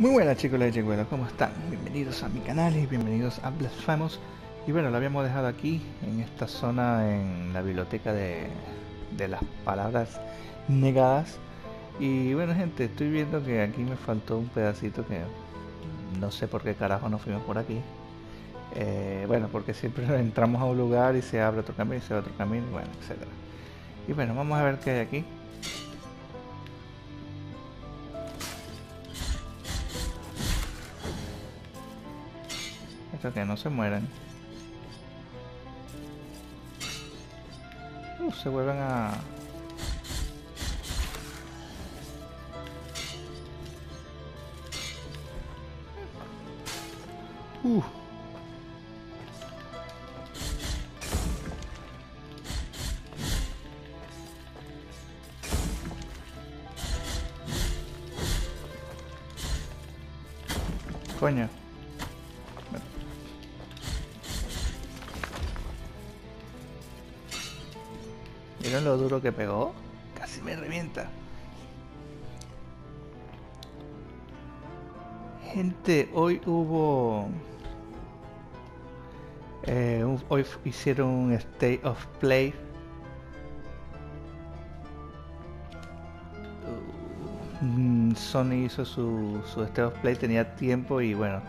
Muy buenas chicos y chicos, ¿cómo están? Bienvenidos a mi canal y bienvenidos a Blasphemous Y bueno, lo habíamos dejado aquí, en esta zona, en la biblioteca de, de las palabras negadas. Y bueno gente, estoy viendo que aquí me faltó un pedacito que no sé por qué carajo no fuimos por aquí. Eh, Bueno, porque siempre entramos a un lugar y se abre otro camino y se abre otro camino, bueno, etcétera. Y bueno, vamos a ver qué hay aquí que no se mueren. Uh, se vuelven a... Uh. Hoy hubo... Eh, hoy hicieron un State of Play. Mm, Sony hizo su, su State of Play, tenía tiempo y bueno,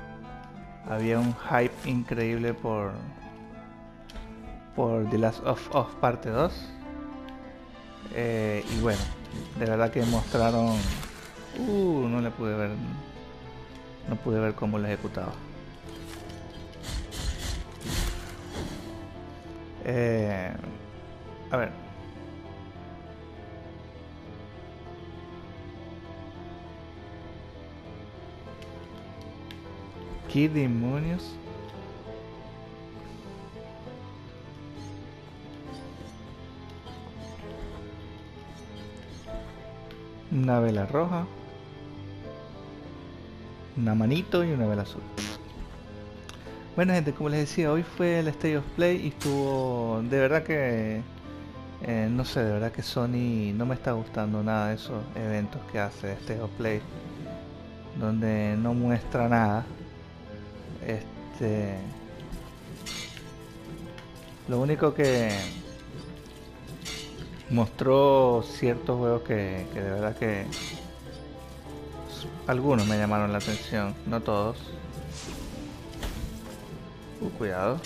había un hype increíble por por The Last of Us parte 2 eh, y bueno, de verdad que mostraron... Uh, no le pude ver... No pude ver cómo lo ejecutaba. Eh, a ver. ¿Qué demonios? una vela roja, una manito y una vela azul. Bueno gente, como les decía, hoy fue el State of Play y estuvo de verdad que eh, no sé, de verdad que Sony no me está gustando nada de esos eventos que hace State of Play donde no muestra nada. Este lo único que mostró ciertos juegos que, de verdad que algunos me llamaron la atención, no todos. Uh, cuidado.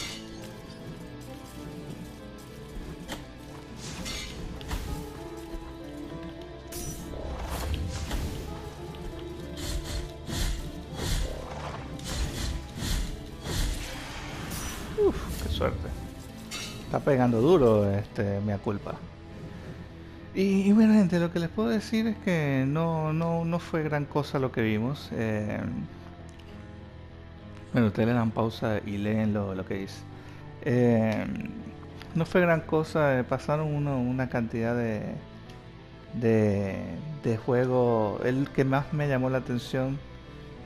Uf, qué suerte. Está pegando duro este, mi culpa. Y, bueno gente, lo que les puedo decir es que no, no, no fue gran cosa lo que vimos. Eh, bueno, ustedes le dan pausa y leen lo, lo que dice. Eh, no fue gran cosa, eh, pasaron uno, una cantidad de, de, de juegos. El que más me llamó la atención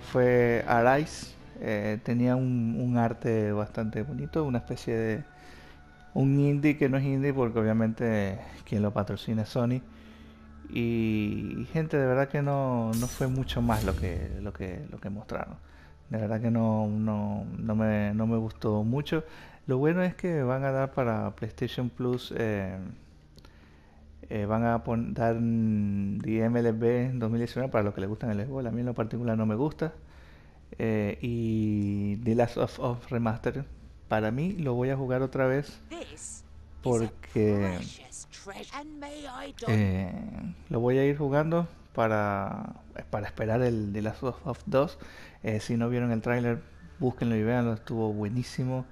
fue Arise. tenía un, un arte bastante bonito, una especie de un indie que no es indie porque obviamente quien lo patrocina es Sony. Y gente de verdad que no, no fue mucho más lo que lo que lo que mostraron. De verdad que no, no, no, me, no me gustó mucho. Lo bueno es que van a dar para PlayStation Plus eh, eh, van a dar DMLB 2019 para los que les gustan el Xbox. A mí en lo particular no me gusta. Eh, y The Last of Us Remastered para mí lo voy a jugar otra vez porque eh, lo voy a ir jugando para, para esperar el de Last of 2. Eh, si no vieron el tráiler, búsquenlo y veanlo, estuvo buenísimo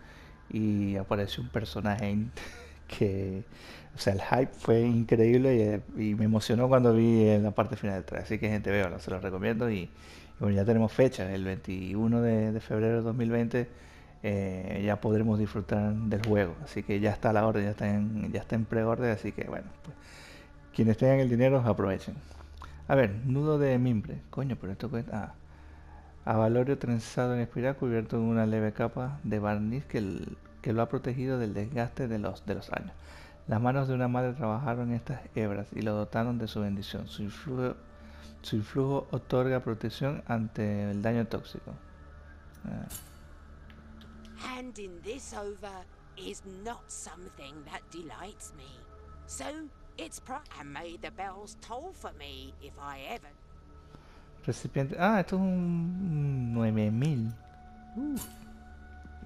y apareció un personaje que, o sea, el hype fue increíble y, me emocionó cuando vi la parte final del trailer. Así que gente, véanlo, se los recomiendo y, bueno, ya tenemos fecha, el 21 de, de febrero de 2020 eh, ya podremos disfrutar del juego. Así que ya está la orden, ya está en, ya está en preorden, así que bueno, pues, quienes tengan el dinero aprovechen. A ver, nudo de mimbre. Coño, pero esto cuesta... Ah, avalorio trenzado en espiral cubierto en una leve capa de barniz que, que lo ha protegido del desgaste de los, de los años. Las manos de una madre trabajaron estas hebras y lo dotaron de su bendición. Su influjo Su influjo otorga protección ante el daño tóxico. Ah. Handing this over is not something that delights me. So it's pro and may the bells toll for me if I ever. Recipiente. Ah, esto es un 9000. Uh.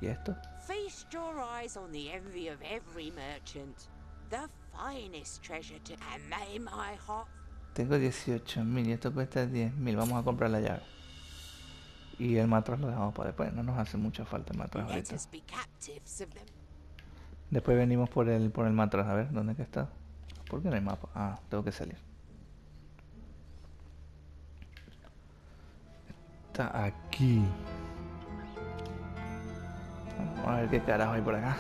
¿Y esto? Feast your eyes on the envy of every merchant. The finest treasure to and may my heart. Tengo 18.000 y esto cuesta 10.000. Vamos a comprar la llave. Y el matraz lo dejamos para después. No nos hace mucha falta el matraz Let ahorita. Después venimos por el por el matraz. A ver, ¿dónde que está? ¿Por qué no hay mapa? Ah, tengo que salir. Está aquí. Vamos a ver qué carajo hay por acá.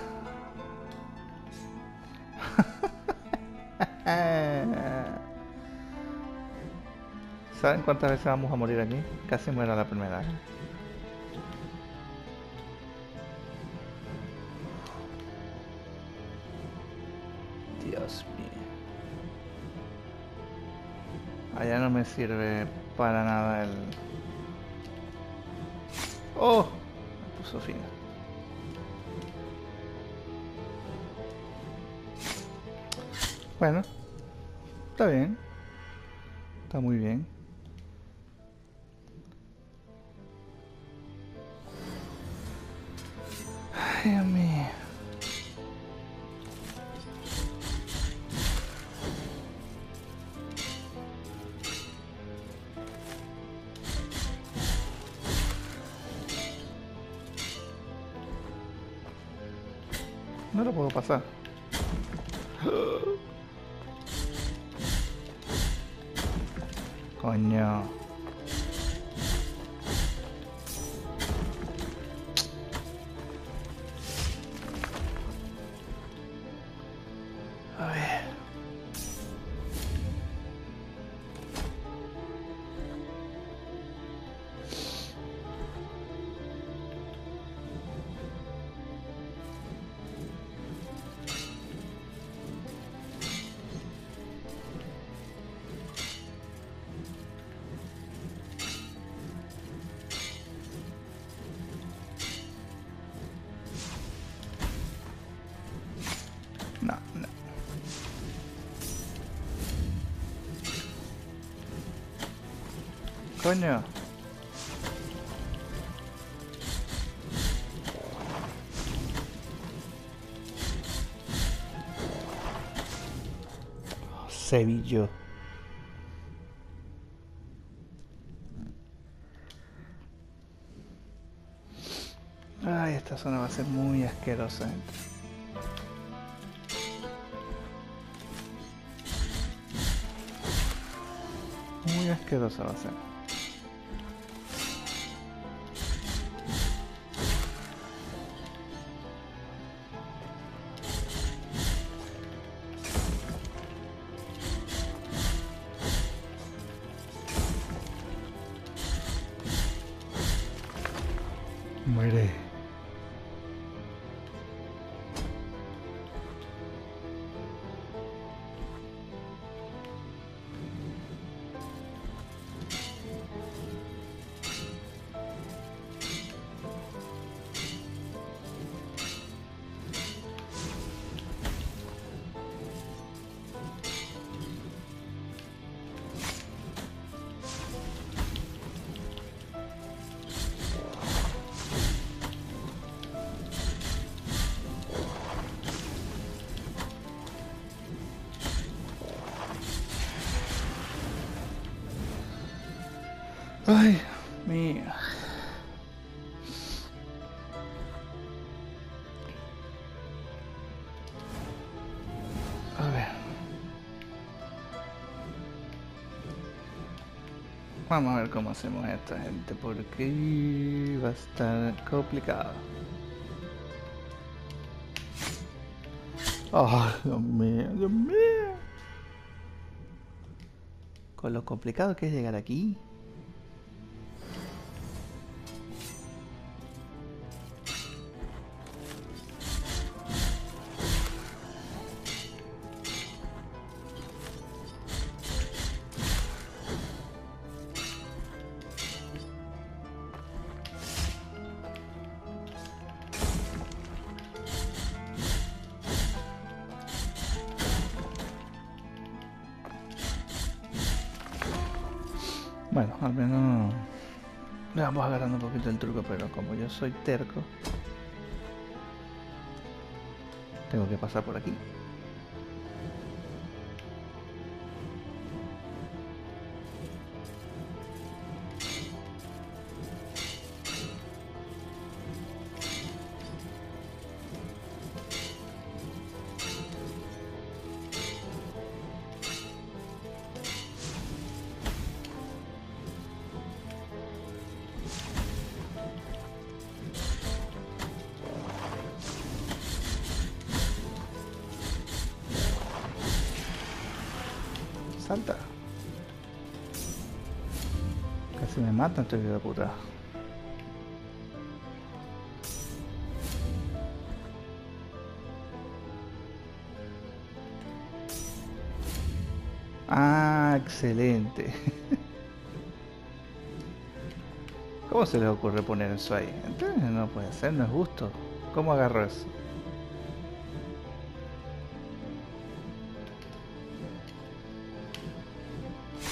¿Saben cuántas veces vamos a morir aquí? Casi muero la primera. Dios mío. Allá no me sirve para nada el... ¡Oh! Me puso fino. Bueno. Está bien. Está muy bien. Ay, Dios mío. No lo puedo pasar. Coño. Coño. Sevillo. Ay, esta zona va a ser muy asquerosa. gente. Muy asquerosa va a ser. Ay, mía. A ver. Vamos a ver cómo hacemos esta gente, porque va a estar complicado. Ay, Dios mío, Dios mío. Con lo complicado que es llegar aquí. Soy terco, tengo que pasar por aquí. Me matan hijo de puta. Ah, excelente. ¿Cómo se les ocurre poner eso ahí? Entonces no puede ser, no es justo. ¿Cómo agarro eso?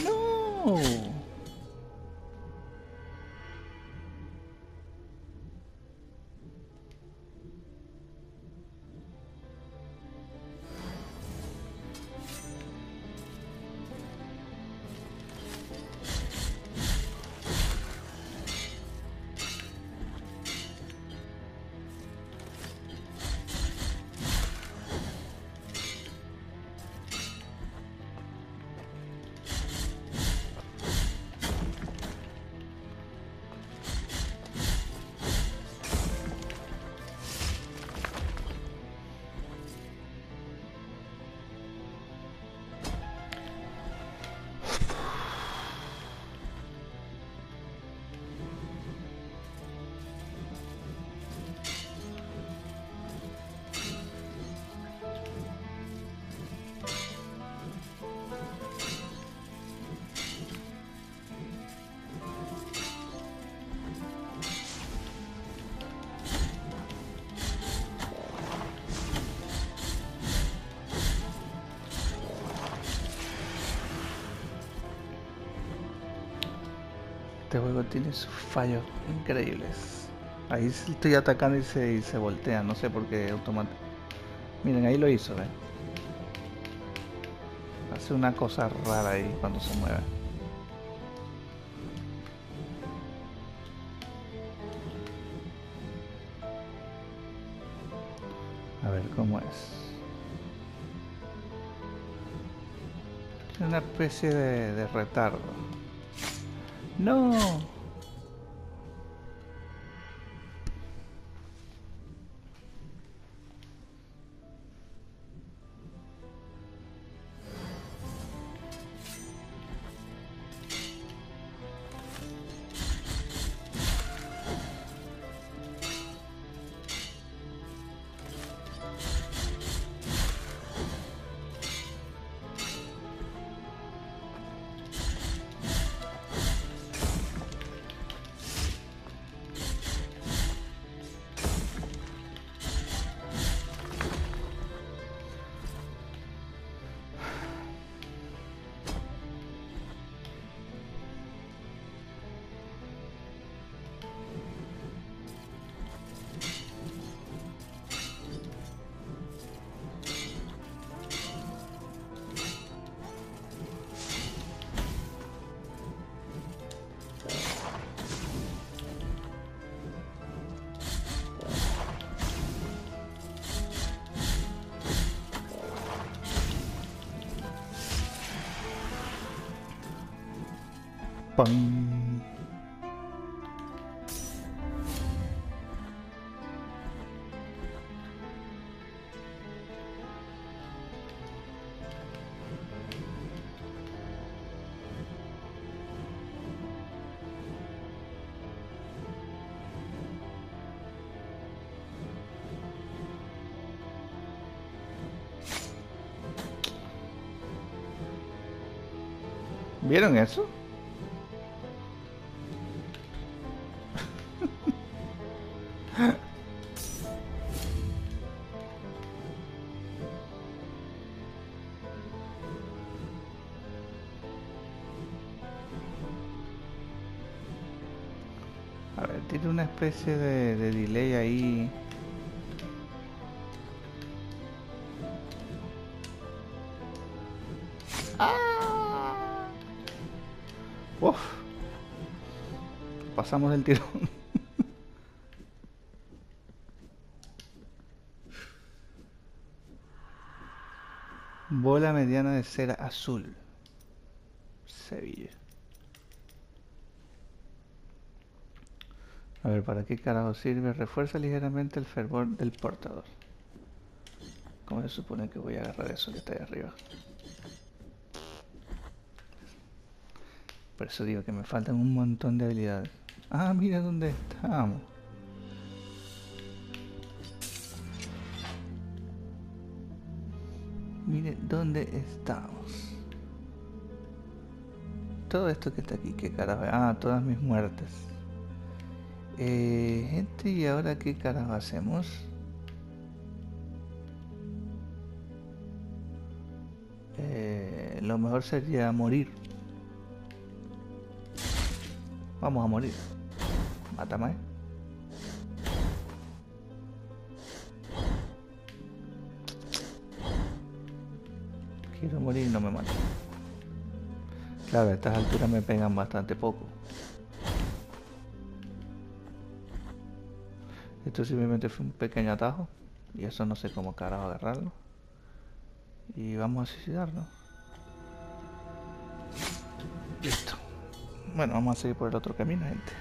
No. Juego tiene sus fallos increíbles. Ahí estoy atacando y se, y se voltea, no sé por qué automático. Miren, ahí lo hizo. Hace una cosa rara ahí cuando se mueve. A ver cómo es. Una especie de, de retardo. No. Pam. ¿Vieron eso? Especie de, de delay ahí. ¡Ah! Uf. Pasamos del tirón. Bola mediana de cera azul. A ver, ¿para qué carajo sirve? Refuerza ligeramente el fervor del portador. ¿Cómo se supone que voy a agarrar eso que está ahí arriba? Por eso digo que me faltan un montón de habilidades. Ah, mira dónde estamos. Mire dónde estamos. Todo esto que está aquí, qué carajo. Ah, todas mis muertes. Eh, gente, ¿y ahora qué carajo hacemos? Eh, lo mejor sería morir. Vamos a morir. Mátame. Quiero morir y no me matan. Claro, a estas alturas me pegan bastante poco. Esto simplemente fue un pequeño atajo. Y eso no sé cómo carajo agarrarlo. Y vamos a suicidarnos. Listo. Bueno, vamos a seguir por el otro camino, gente.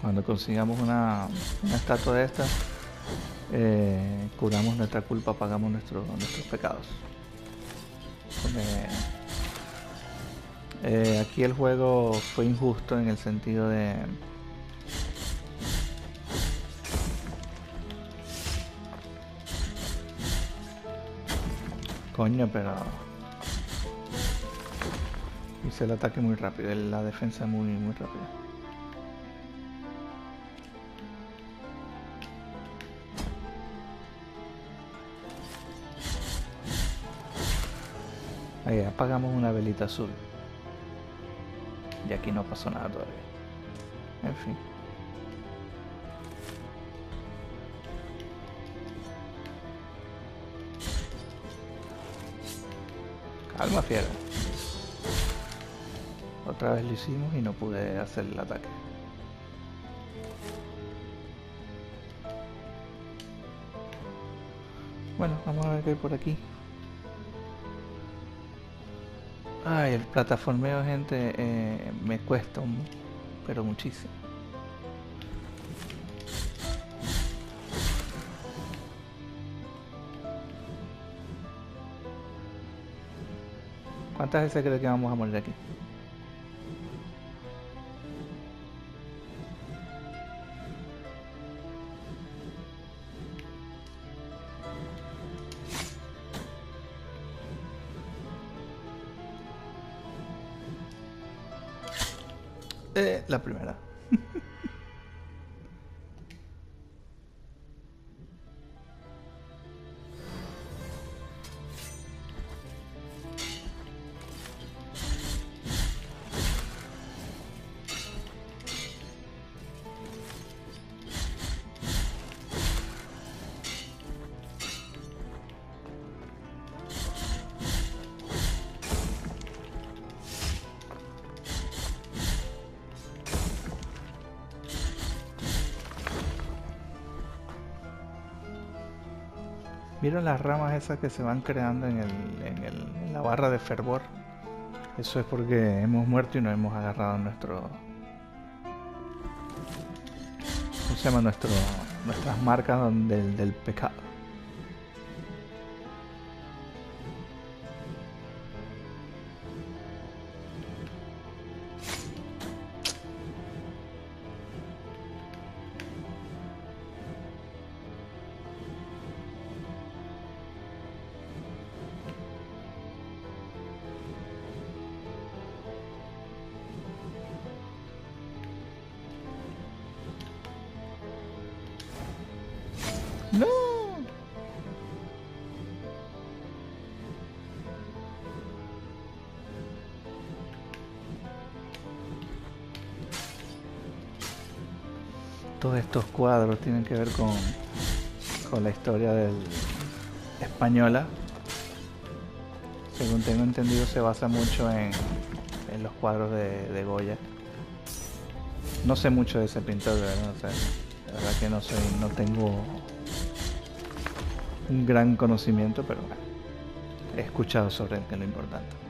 Cuando consigamos una, una estatua de esta, eh, curamos nuestra culpa, pagamos nuestro, nuestros pecados. Eh, aquí el juego fue injusto en el sentido de Coño, pero... Hice el ataque muy rápido, la defensa muy, muy rápida. Ahí apagamos una velita azul. Y aquí no pasó nada todavía. En fin. Calma, fiera. Otra vez lo hicimos y no pude hacer el ataque. Bueno, vamos a ver qué hay por aquí. Ay, el plataformeo, gente, eh, me cuesta pero muchísimo. ¿Cuántas veces creo que vamos a morir aquí? ¿Vieron las ramas esas que se van creando en, el, en, el, en la barra de fervor? Eso es porque hemos muerto y no hemos agarrado nuestro... ¿Cómo se llama? Nuestro, nuestras marcas del, del pecado. Tienen que ver con, con la historia del española. Según tengo entendido se basa mucho en, en los cuadros de, de Goya. No sé mucho de ese pintor, ¿verdad? La verdad que no soy, no tengo un gran conocimiento, pero bueno, he escuchado sobre él, que es lo importante.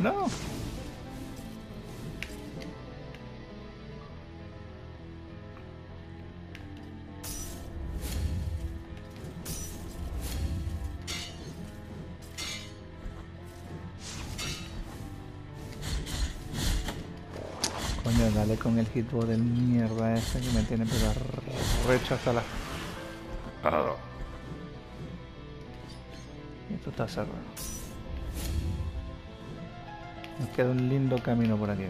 No. Coño, dale con el hitbox del mierda ese que me tiene pero recho hasta la... Ah. Y Esto está cerrado. Nos queda un lindo camino por aquí.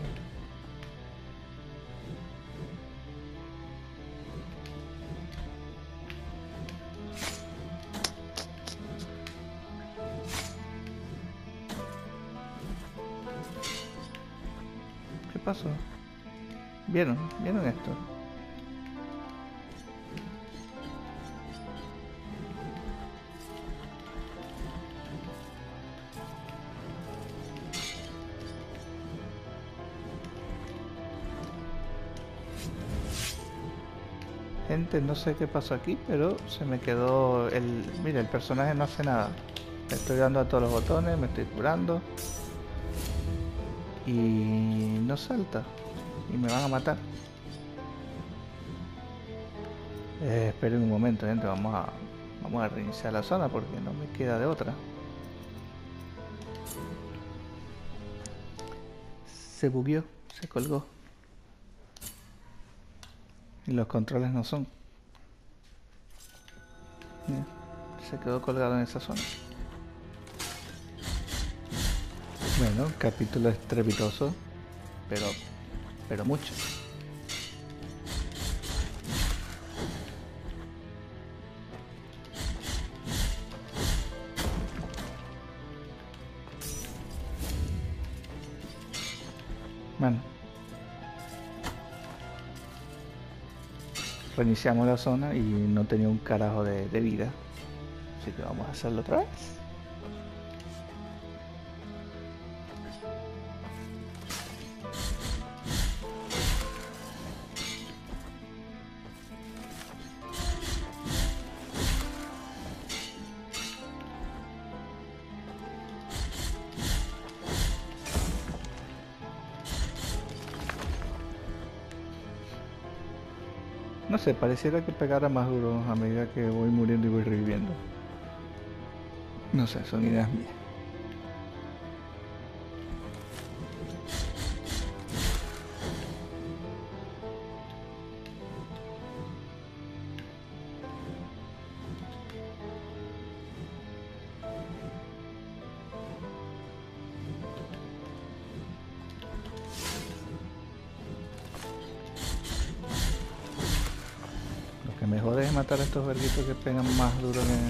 ¿Qué pasó? ¿Vieron? ¿Vieron esto? No sé qué pasó aquí, pero se me quedó el... Mira, el personaje no hace nada. Estoy dando a todos los botones, me estoy curando. Y no salta. Y me van a matar. Eh, esperen un momento, gente. Vamos a, vamos a reiniciar la zona porque no me queda de otra. Se bugueó, se colgó. Y los controles no son. Se quedó colgado en esa zona. Bueno, capítulo estrepitoso, pero, pero mucho. Bueno. Reiniciamos la zona y no tenía un carajo de, de vida. Así que vamos a hacerlo otra vez. No sé, pareciera que pegara más duro a medida que voy muriendo y voy reviviendo. No sé, son ideas mías. Lo que me jode es matar a estos verguitos que pegan más duro que...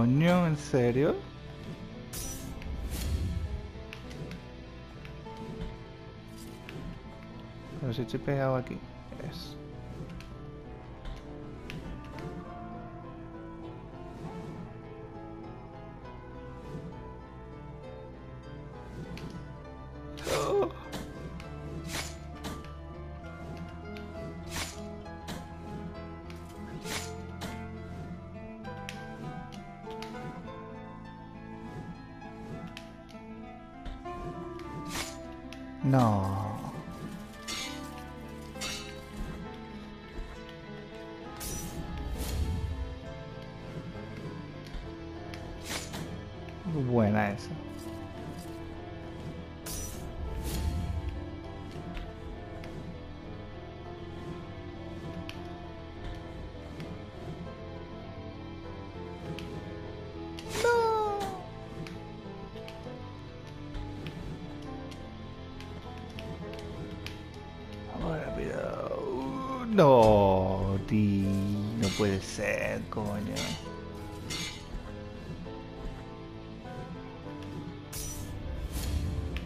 Coño, ¿en serio? Pero si estoy pegado aquí. Es.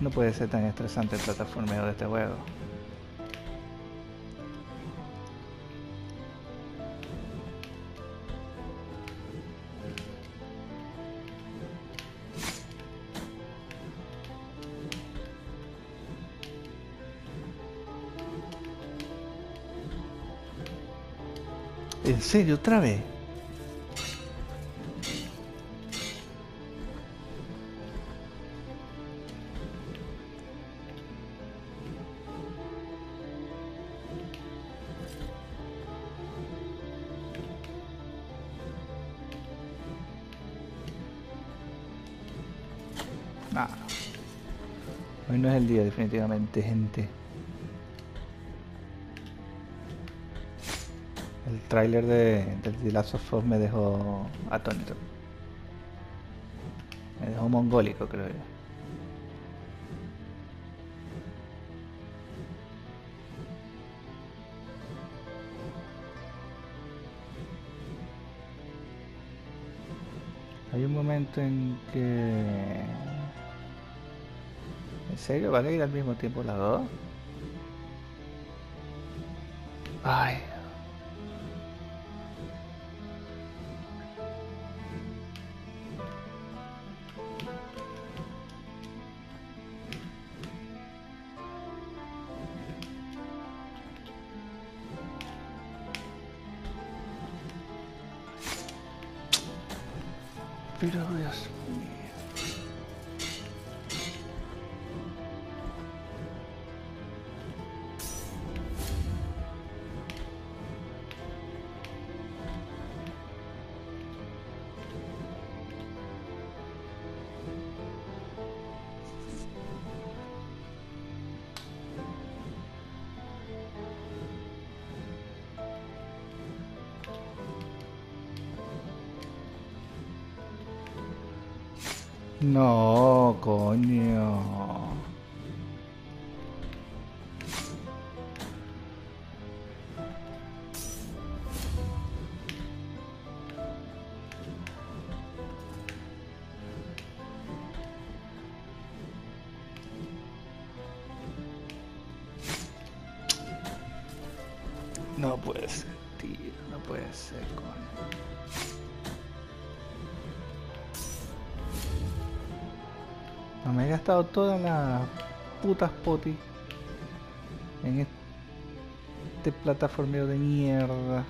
No puede ser tan estresante el plataformeo de este juego. ¿En serio otra vez? Definitivamente, gente. El tráiler de, de The Last of Us me dejó atónito. Me dejó mongólico, creo yo. Hay un momento en que... ¿En serio? ¿Vale ir al mismo tiempo las dos? No, coño. No gastado todas las putas poti en este plataformeo de mierda.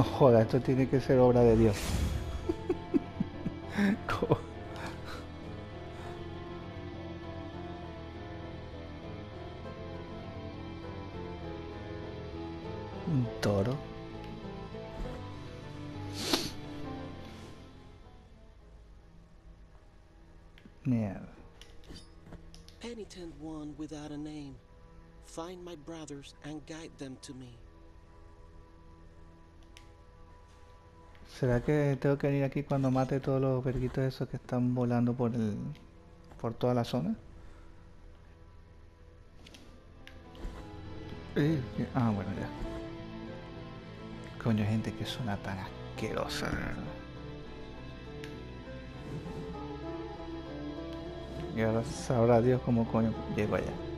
No joda, esto tiene que ser obra de Dios. Un toro. Mierda. Penitent one without a name, find my brothers and guide them to me. ¿Será que tengo que venir aquí cuando mate todos los verguitos esos que están volando por el por toda la zona? Eh, ah, bueno, ya. Coño, gente, que suena tan asquerosa. Y ahora sabrá Dios cómo coño llego allá.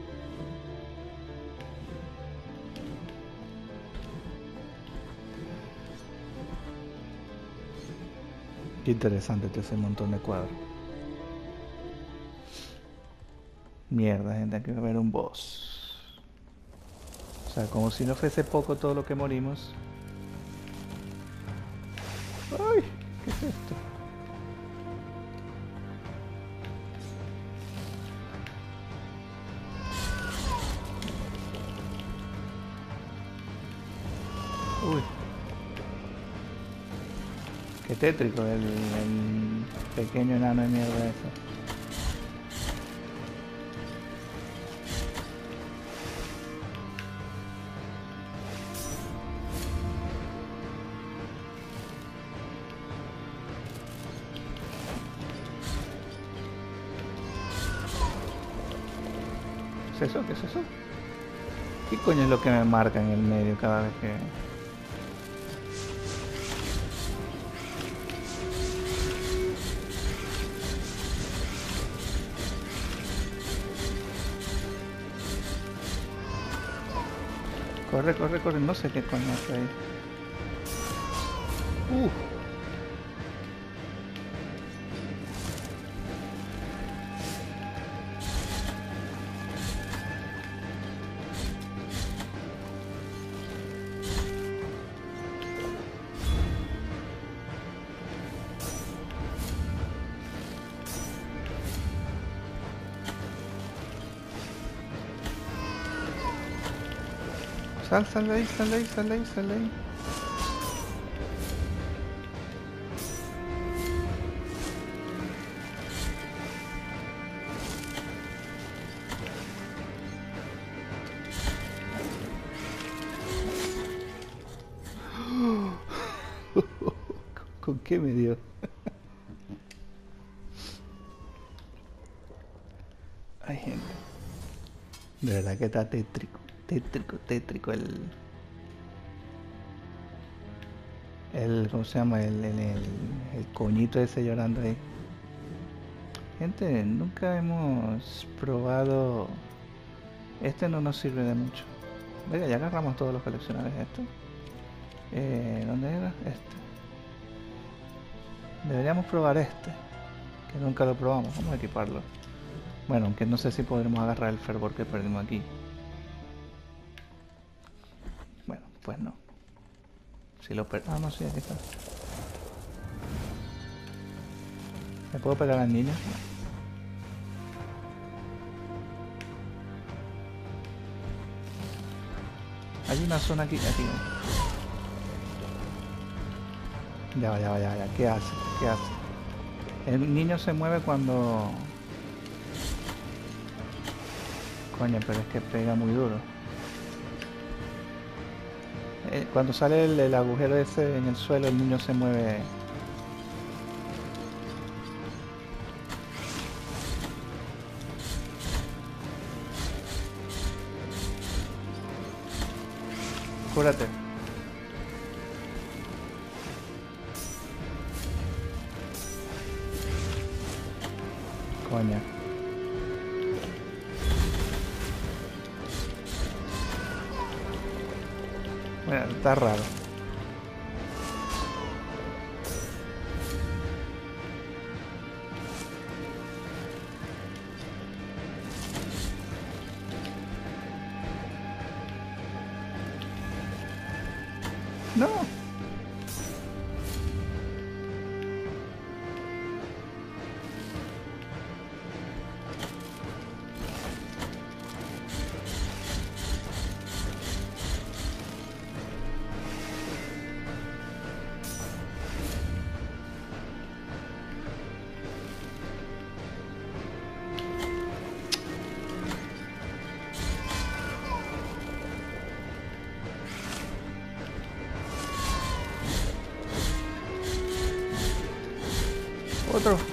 Qué interesante este ese montón de cuadros. Mierda, gente, hay que ver un boss. O sea, como si no fuese poco todo lo que morimos. ¡Ay! ¿Qué es esto? Uy. Qué tétrico el, pequeño enano de mierda ese. ¿Qué es eso? ¿Qué es eso? ¿Qué coño es lo que me marca en el medio cada vez que... Corre, corre, corre, no sé qué coño hace ahí. Sal, sal de ahí, sal de ahí, sal de ahí, sal de ahí. ¿Con qué me dio? Ay, gente. De verdad que está tétrico, tétrico, tétrico el... El, ¿cómo se llama? El, el, coñito ese llorando ahí. Gente, nunca hemos probado... Este no nos sirve de mucho. Venga, ya agarramos todos los coleccionables estos. Eh, ¿Dónde era? Este. Deberíamos probar este. Que nunca lo probamos. Vamos a equiparlo. Bueno, aunque no sé si podremos agarrar el fervor que perdimos aquí. Pues no. Si lo perdemos... Ah, no, sí, aquí está. ¿Me puedo pegar al niño? Hay una zona aquí, aquí. Ya va, ya va, ya va, ya. ¿Qué hace? ¿Qué hace? El niño se mueve cuando... Coño, pero es que pega muy duro. Eh, cuando sale el, el agujero ese en el suelo, el niño se mueve... Cúrate. No.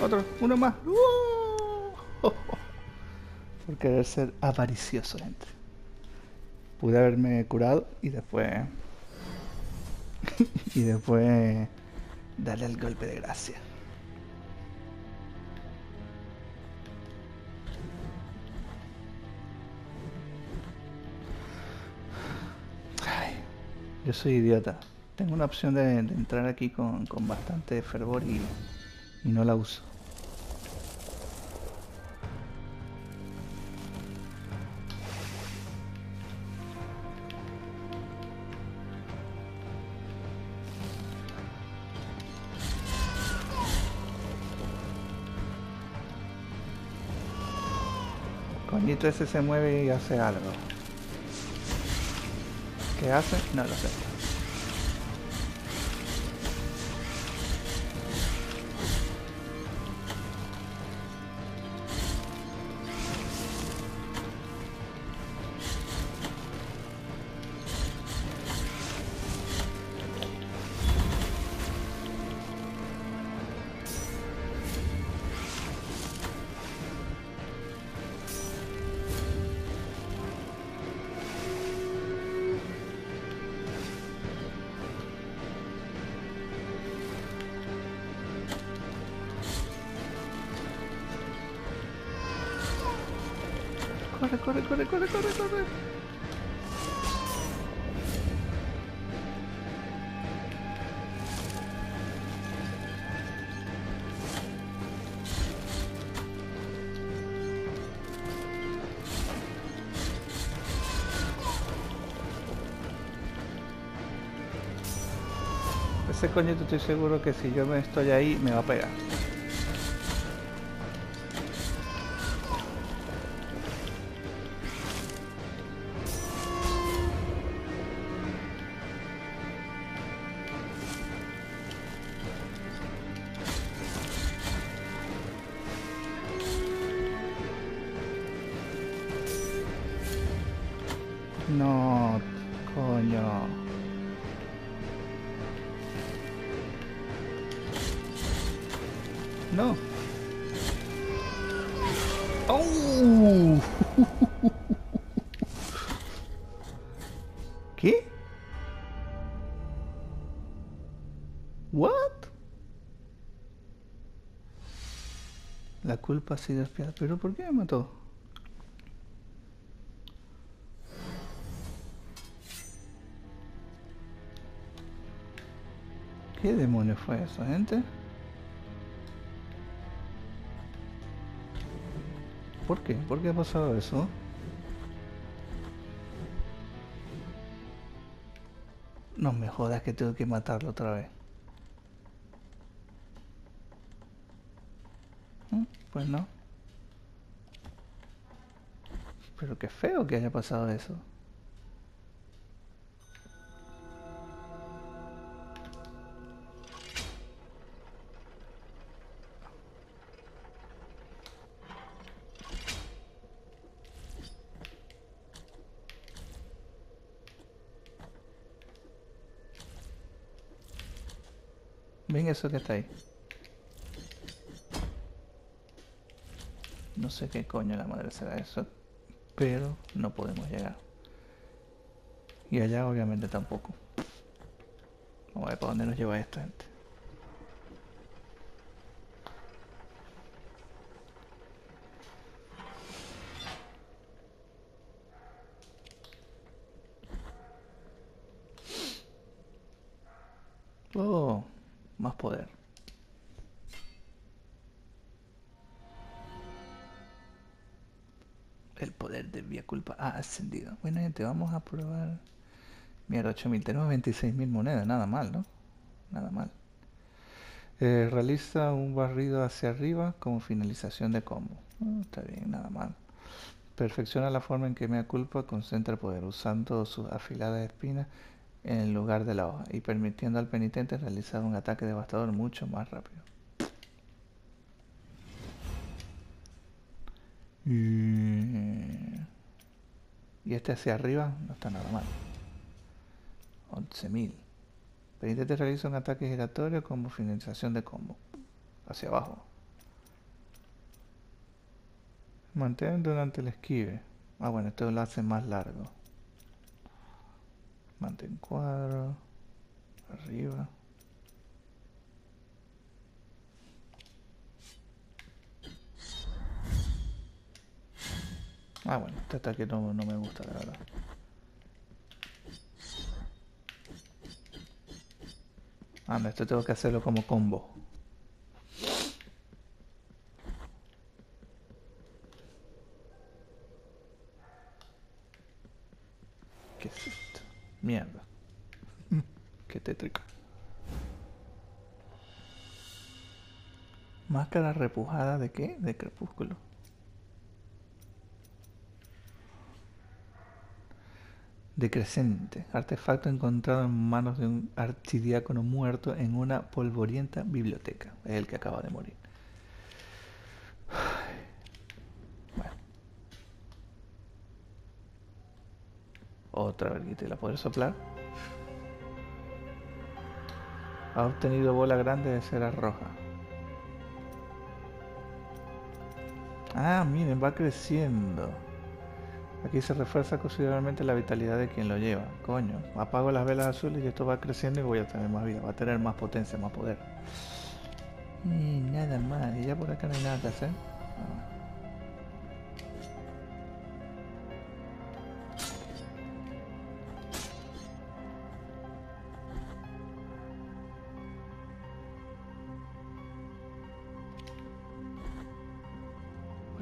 Otro, uno más. ¡Uh! Por querer ser avaricioso, gente. Pude haberme curado y después... y después darle el golpe de gracia. Ay, yo soy idiota. Tengo una opción de, de entrar aquí con, con bastante fervor y, y no la uso. Coñito ese se mueve y hace algo. ¿Qué hace? No lo sé. Corre, corre, corre, corre, corre, corre. Ese coñito estoy seguro que si yo me estoy ahí me va a pegar. Sido espiada. ¿Pero por qué me mató? ¿Qué demonios fue eso, gente? ¿Por qué? ¿Por qué ha pasado eso? No me jodas que tengo que matarlo otra vez. Pues. Pero qué feo que haya pasado eso. Ven eso que está ahí. No sé qué coño la madre será eso, pero no podemos llegar. Y allá obviamente tampoco. Vamos a ver para dónde nos lleva esta gente. Ha ascendido. Bueno, gente, vamos a probar. Mira, 8000. Tenemos 26.000 monedas. Nada mal, ¿no? Nada mal. Eh, realiza un barrido hacia arriba como finalización de combo. Oh, está bien, nada mal. Perfecciona la forma en que mea culpa concentra el poder usando sus afiladas espinas en lugar de la hoja y permitiendo al penitente realizar un ataque devastador mucho más rápido. Y y este hacia arriba no está nada mal. 11.000. Permítete realizar un ataque giratorio como finalización de combo. Hacia abajo. Mantén durante el esquive. Ah, bueno, esto lo hace más largo. Mantén cuadro. Arriba. Ah, bueno, este ataque no, no me gusta, la verdad. Ah, no, esto tengo que hacerlo como combo. ¿Qué es esto? Mierda. Qué tétrico. Máscara repujada de qué? De crepúsculo. Decrecente, artefacto encontrado en manos de un archidiácono muerto en una polvorienta biblioteca. Es el que acaba de morir. Bueno. Otra verguita, ¿la podré soplar? Ha obtenido bola grande de cera roja. Ah, miren, va creciendo. Aquí se refuerza considerablemente la vitalidad de quien lo lleva. Coño, apago las velas azules y esto va creciendo y voy a tener más vida, va a tener más potencia, más poder. Y nada más, y ya por acá no hay nada que hacer.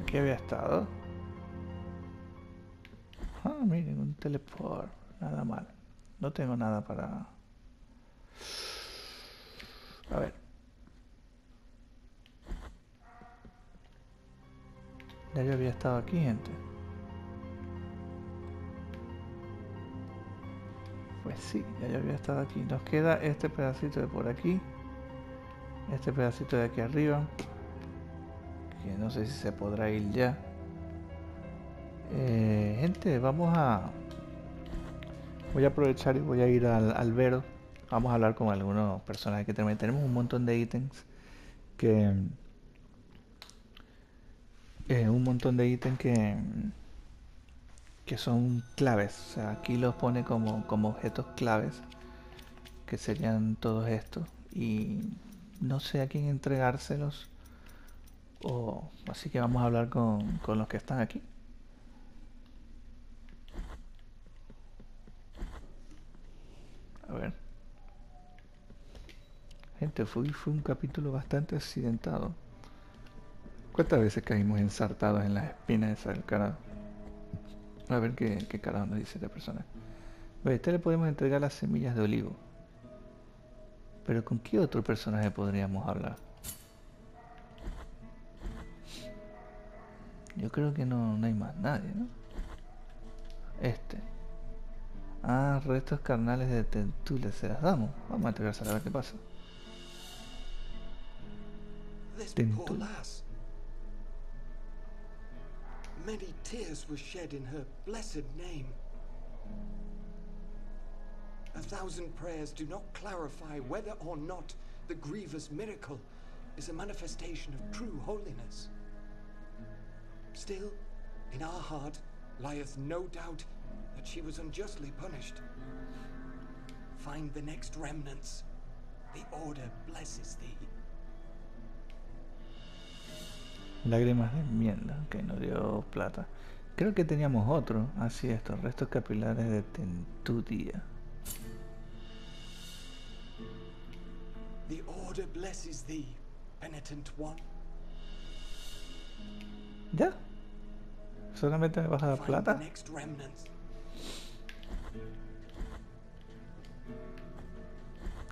Aquí había estado. Miren, un teleport. Nada mal. No tengo nada para... A ver. Ya yo había estado aquí, gente. Pues sí, ya yo había estado aquí. Nos queda este pedacito de por aquí. Este pedacito de aquí arriba. Que no sé si se podrá ir ya. Eh, gente, vamos a... Voy a aprovechar y voy a ir al, al Vero. Vamos a hablar con algunos personajes que tenemos. Tenemos un montón de ítems que... eh, un montón de ítems que... que son claves. O sea, aquí los pone como, como objetos claves. Que serían todos estos. Y no sé a quién entregárselos. O, así que vamos a hablar con, con los que están aquí. A ver. Gente, fue, fue un capítulo bastante accidentado. ¿Cuántas veces caímos ensartados en las espinas de esa del carajo? A ver qué, qué carajo nos dice esta persona. A este le podemos entregar las semillas de olivo. Pero ¿con qué otro personaje podríamos hablar? Yo creo que no, no hay más nadie, ¿no? Este. Ah, restos carnales de Tentules, se las damos. Vamos a entregársela a ver qué pasa. Lass. Many tears were shed in her blessed name. A thousand prayers do not clarify whether or not the grievous miracle is a manifestation of true holiness. Still, in our heart lieth no doubt that she was unjustly punished. Find the next remnants. The order blesses thee. Lágrimas de enmienda, que nos dio plata. Creo que teníamos otro. Así estos restos capilares de Tentudia. The order blesses thee, penitent one. ¿Ya? ¿Solamente me vas a dar plata?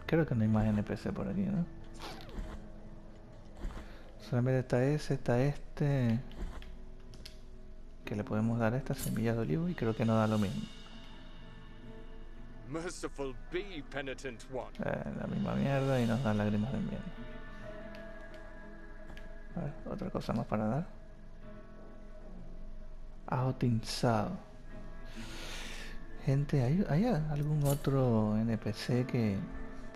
Creo que no hay más NPC por aquí, ¿no? Solamente está ese, está este. Que le podemos dar estas semillas de olivo y creo que no da lo mismo. Merciful be, penitent one. Eh, la misma mierda y nos da lágrimas de miel. A ver, otra cosa más para dar. Ajo tinzado. Gente, ¿hay, ¿hay algún otro NPC que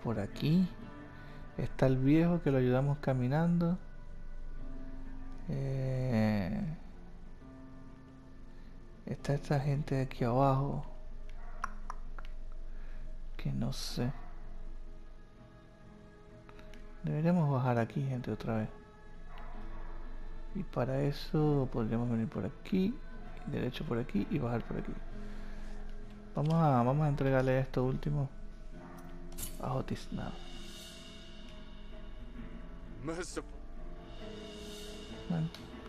por aquí? Está el viejo que lo ayudamos caminando. Eh, Está esta gente de aquí abajo. Que no sé. Deberíamos bajar aquí, gente, otra vez. Y para eso podríamos venir por aquí, derecho por aquí y bajar por aquí. Vamos a, vamos a entregarle esto último a Otis. Merciful.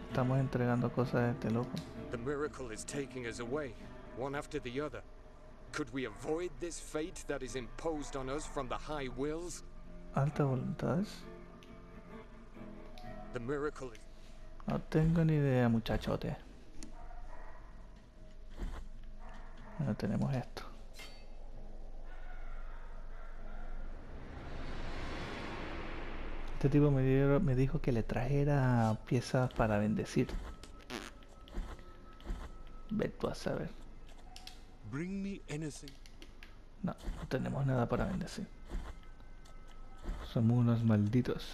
Estamos entregando cosas a este loco. The miracle is taking us away, one after the other. Could we avoid this fate that is imposed on us from the high wills? Alta voluntades. The miracle is. No tengo ni idea, muchachote. Bueno, tenemos esto. Este tipo me, dieron- me dijo que le trajera piezas para bendecir. Ve tú a saber. Bring me anything. No, no tenemos nada para bendecir. Somos unos malditos.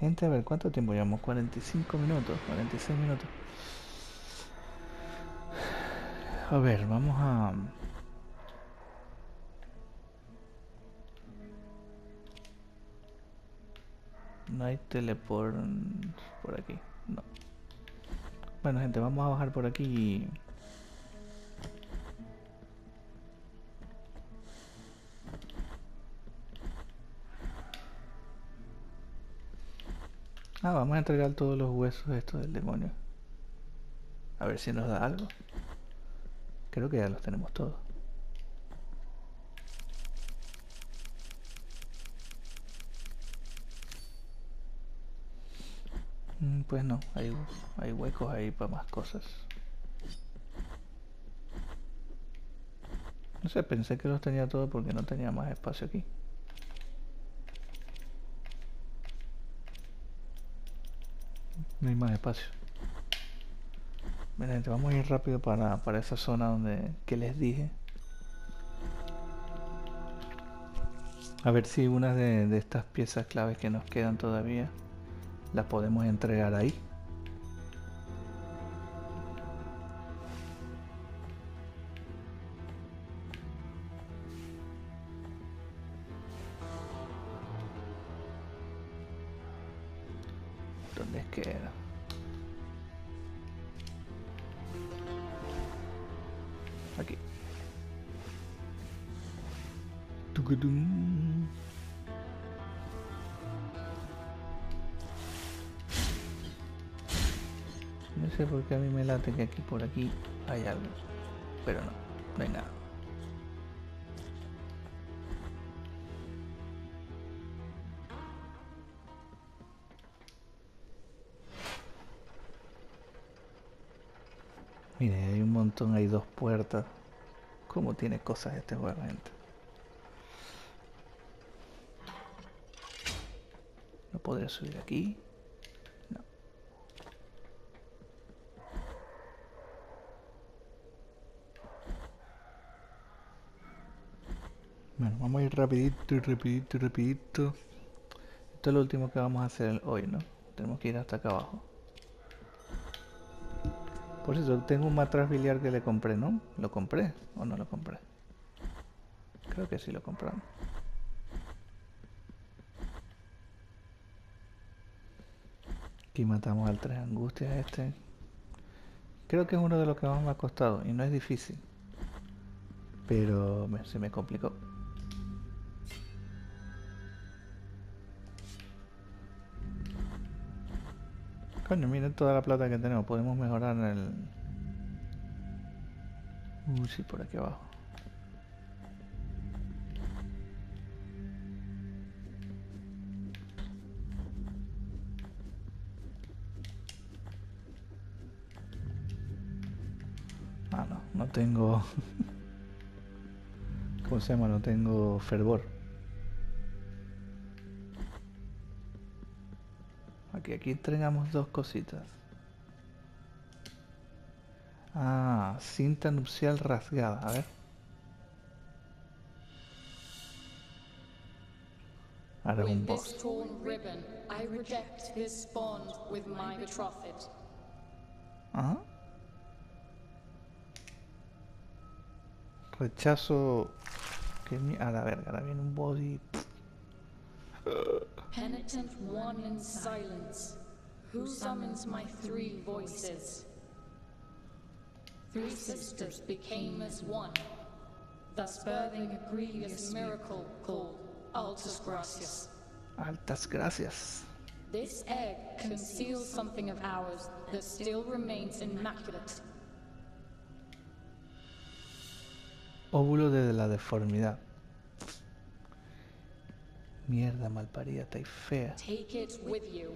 Gente, a ver, ¿cuánto tiempo llevamos? 45 minutos, 46 minutos. A ver, vamos a... No hay teleport por aquí, no. Bueno, gente, vamos a bajar por aquí. Ah, vamos a entregar todos los huesos estos del demonio. A ver si nos da algo. Creo que ya los tenemos todos. Pues no, hay, hay huecos ahí para más cosas. No sé, pensé que los tenía todos porque no tenía más espacio aquí. No hay más espacio. Mira, gente, vamos a ir rápido para, para esa zona donde que les dije. A ver si una de, de estas piezas claves que nos quedan todavía las podemos entregar ahí. Por aquí hay algo. Pero no, no hay nada. Mire, hay un montón, hay dos puertas. ¿Cómo tiene cosas este juego, gente? No podré subir aquí. Vamos a ir rapidito, rapidito, rapidito. Esto es lo último que vamos a hacer hoy, ¿no? Tenemos que ir hasta acá abajo. Por eso tengo un matraz biliar que le compré, ¿no? ¿Lo compré o no lo compré? Creo que sí lo compramos. Aquí matamos al tres angustias este. Creo que es uno de los que más me ha costado y no es difícil. Pero se me complicó. Coño, miren toda la plata que tenemos. Podemos mejorar el... Uy, sí, por aquí abajo. Ah, no, no tengo... ¿Cómo se llama? No tengo fervor. Aquí, aquí entregamos dos cositas. Ah, cinta nupcial rasgada. A ver. Ahora es un boss. Ajá. Rechazo. Que. A la verga, ahora viene un body. Penitent one in silence. Who summons my three voices? Three sisters became as one, thus birthing a grievous miracle called Altus Gracias. Altas gracias. This egg conceals something of ours that still remains immaculate. Óvulo de la deformidad. Mierda malparida, está ahí fea. Take it with you,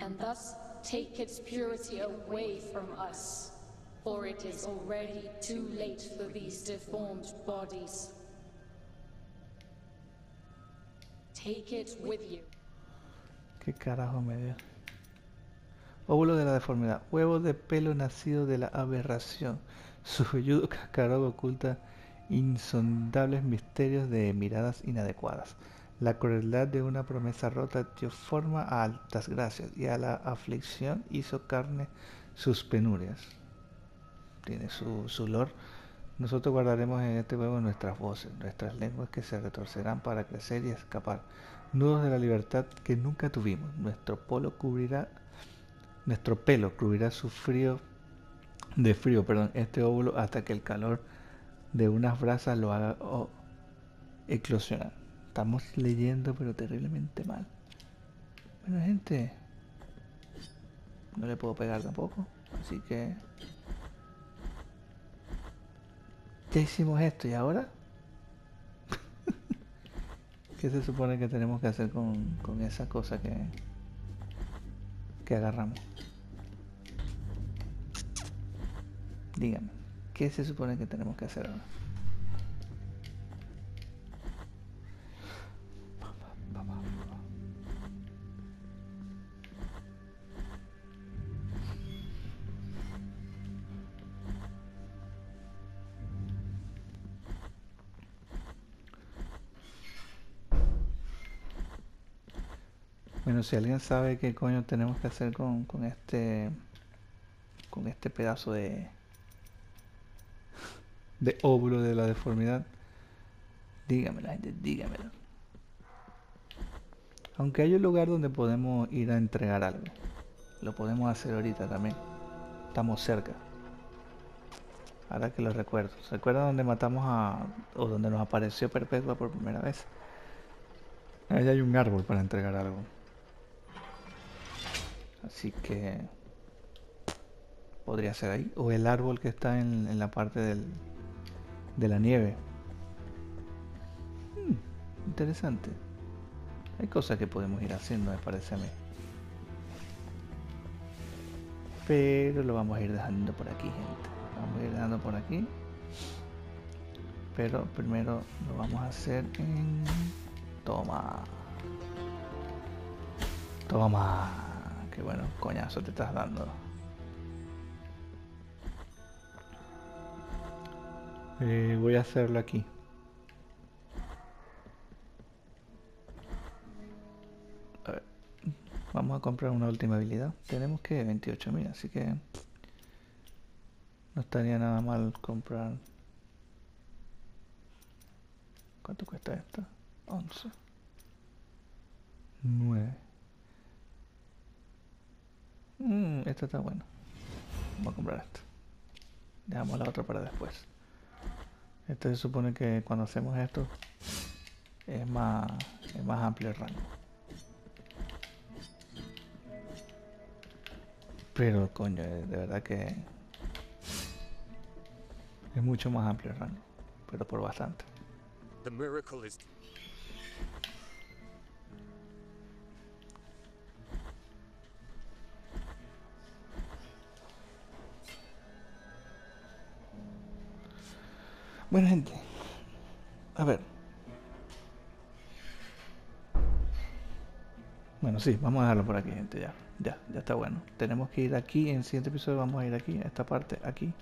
and thus take its purity away from us. For it is already too late for these deformed bodies. Take it with you. ¿Qué carajo me dio? Óvulo de la deformidad. Huevo de pelo nacido de la aberración. Su velludo cascarón oculta insondables misterios de miradas inadecuadas. La crueldad de una promesa rota dio forma a altas gracias y a la aflicción hizo carne sus penurias. Tiene su, su lor. Nosotros guardaremos en este huevo nuestras voces, nuestras lenguas que se retorcerán para crecer y escapar. Nudos de la libertad que nunca tuvimos. Nuestro polo cubrirá, nuestro pelo cubrirá su frío, de frío, perdón, este óvulo hasta que el calor de unas brasas lo haga oh, eclosionar. Estamos leyendo pero terriblemente mal. Bueno gente, no le puedo pegar tampoco, así que ya hicimos esto y ahora ¿qué se supone que tenemos que hacer con, con esa cosa que que agarramos? Dígame, ¿qué se supone que tenemos que hacer ahora? Bueno, si alguien sabe qué coño tenemos que hacer con, este con este pedazo de de óvulo de la deformidad, dígamelo, gente, dígamelo. Aunque hay un lugar donde podemos ir a entregar algo, lo podemos hacer ahorita también. Estamos cerca. Ahora que lo recuerdo. ¿Se acuerdan donde matamos a... o donde nos apareció Perpetua por primera vez? Ahí hay un árbol para entregar algo. Así que podría ser ahí. O el árbol que está en, la parte del, de la nieve. Hmm, interesante. Hay cosas que podemos ir haciendo, me parece a mí. Pero lo vamos a ir dejando por aquí, gente. Vamos a ir dejando por aquí. Pero primero lo vamos a hacer en... Toma. Toma. Qué bueno coñazo te estás dando. Eh, voy a hacerlo aquí. A ver, vamos a comprar una última habilidad. Tenemos que 28.000, así que no estaría nada mal comprar. ¿Cuánto cuesta esta? 11. 9. Mm, esta está buena. Vamos a comprar esta. Dejamos la otra para después. Esto se supone que cuando hacemos esto es más, es más amplio el rango. Pero coño, de verdad que es mucho más amplio el rango, pero por bastante. Bueno, gente. A ver. Bueno, sí, vamos a dejarlo por aquí, gente, ya. Ya, ya está bueno. Tenemos que ir aquí, en el siguiente episodio vamos a ir aquí, a esta parte, aquí.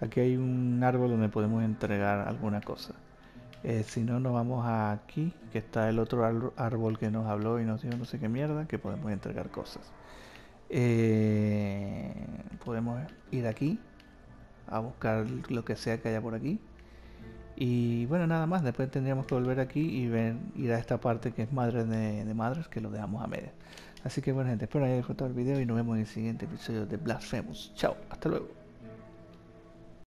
Aquí hay un árbol donde podemos entregar alguna cosa. Eh, si no, nos vamos aquí, que está el otro árbol que nos habló y nos dijo no sé qué mierda, que podemos entregar cosas. Eh, podemos ir aquí a buscar lo que sea que haya por aquí. Y bueno, nada más. Después tendríamos que volver aquí y ver, ir a esta parte que es madre de, madres, que lo dejamos a media. Así que bueno, gente, espero hayan disfrutado el video y nos vemos en el siguiente episodio de Blasphemous. Chao, hasta luego.